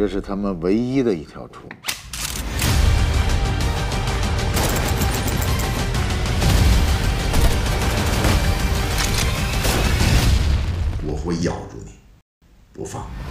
这是他们唯一的一条出路。我会咬住你不放。